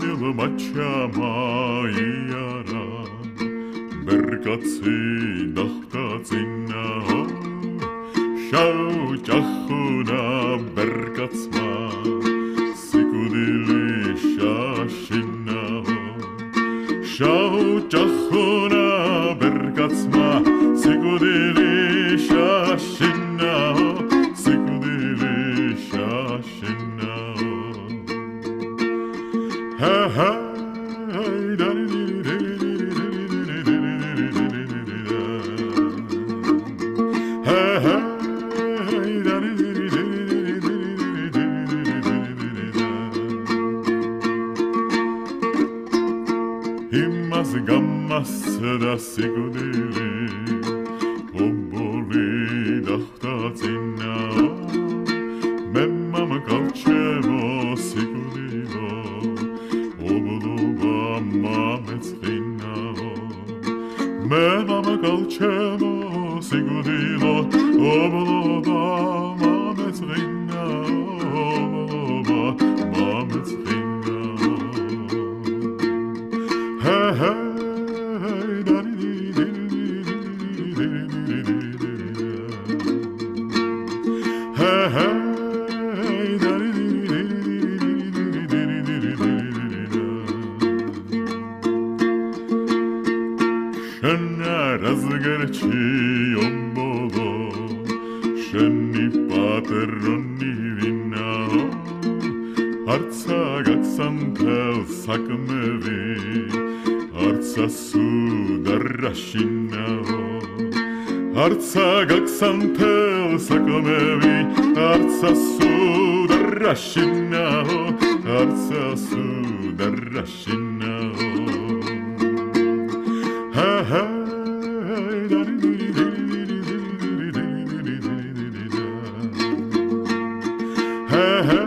მკვლელმა ჩამაიარა მერკაცი ნახტა წინა შავჭახუნა მერკაცმა სიკვდილი შაშინა შავჭახუნა მერკაცმა Himmas gammas da sigudili Om Me калчено сигурило, облоба, мамец ринга, облоба, мамец ринга. Хе-хе, Shana razgarci ombodo, Shani paterroni vinao, Arca gaxantel sakmevi, Arca sudarrashinao, Arca gaxantel sakmevi, Arca sudarrashinao, Arca sudarrashinao. Hey, hey.